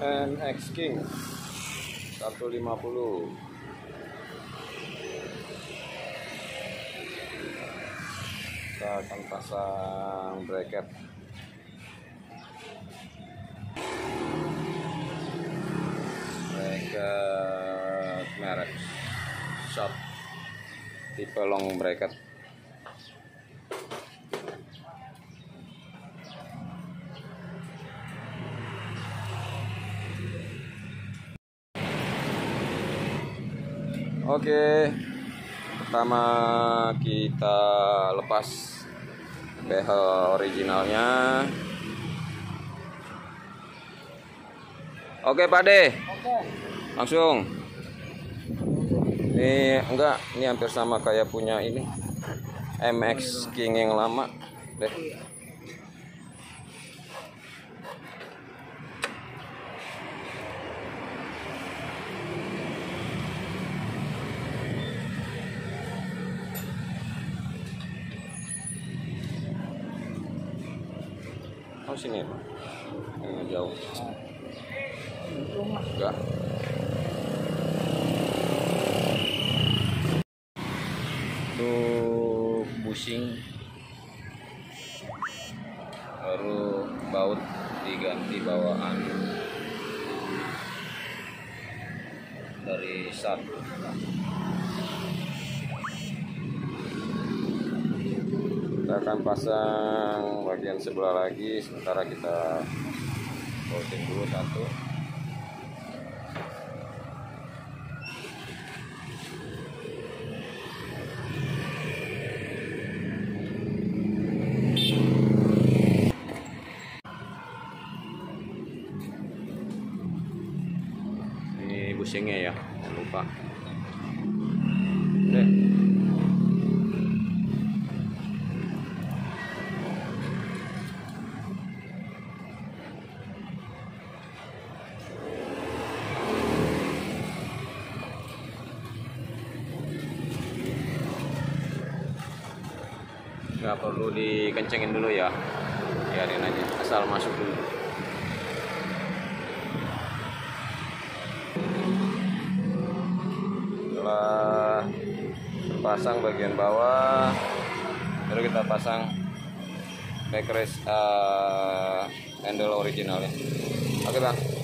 NX King. 150 kita akan pasang bracket. Bracket merek. Shot tipe long bracket Oke, pertama kita lepas behel originalnya. Oke, Pak De. Oke. Langsung. Ini enggak, ini hampir sama kayak punya ini. MX King yang lama. Deh. Oh sini, Pak. Yang jauh. Rumah. Enggak. Untuk bushing baru baut diganti bawaan dari sat kita akan pasang bagian sebelah lagi sementara kita bautin dulu satu ini bushingnya ya jangan lupa Deh. Nggak perlu dikencengin dulu ya. Biarin aja asal masuk dulu. Setelah terpasang bagian bawah baru kita pasang backrest uh, handle originalnya. Oke bang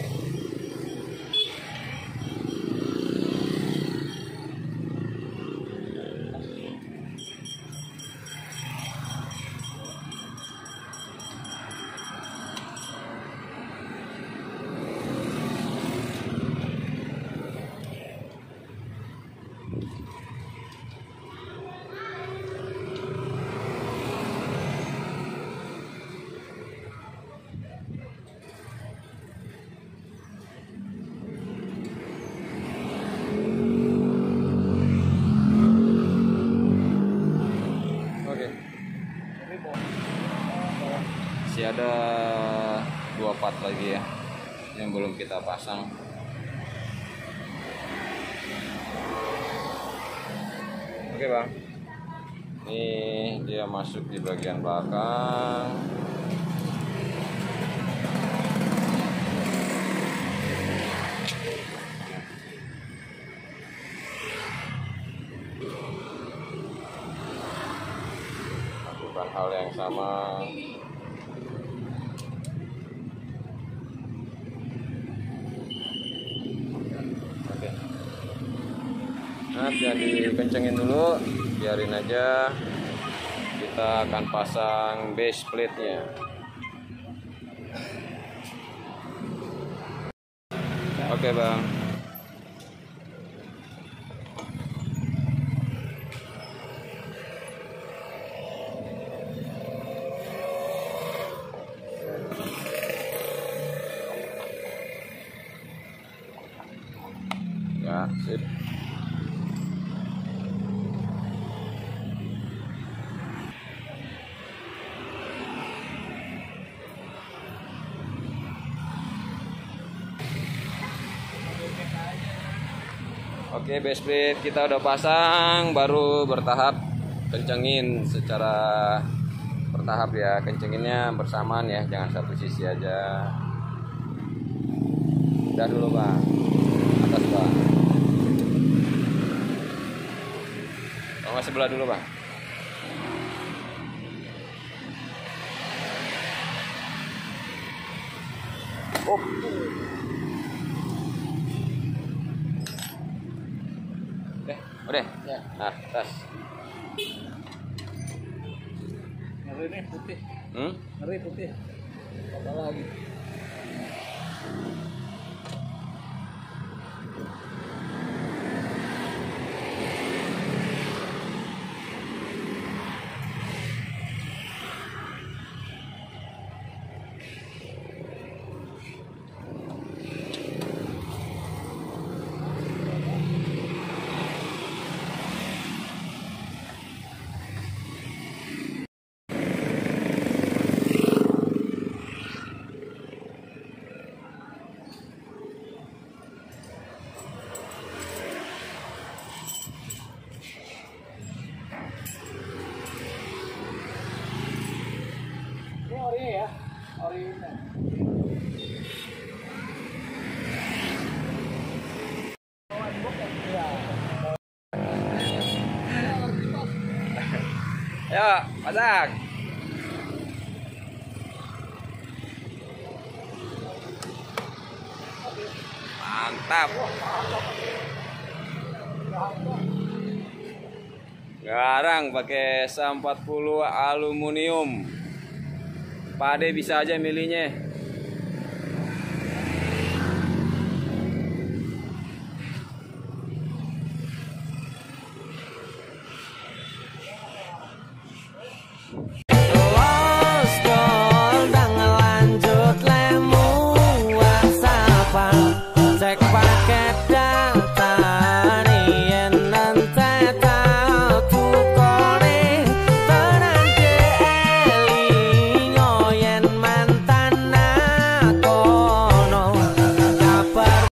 oke. Masih ada dua part lagi ya yang belum kita pasang. Oke bang. Ini dia masuk di bagian belakang hal yang sama. Oke. Nah jangan dikencengin dulu biarin aja. Kita akan pasang base plate nya oke bang ya Oke, base kita udah pasang, baru bertahap kencengin secara bertahap ya. Kencenginnya bersamaan ya, jangan satu sisi aja. Pindah dulu bang. Atas bang. Oh sebelah dulu bang. Oh. Udah, udah. Ya. Nah, tas. Ngeri nih putih. Hmm? Ngeri putih. Apa lagi? Ayo, pasang. Mantap. Garang pakai S40 aluminium. Pade bisa aja milihnya.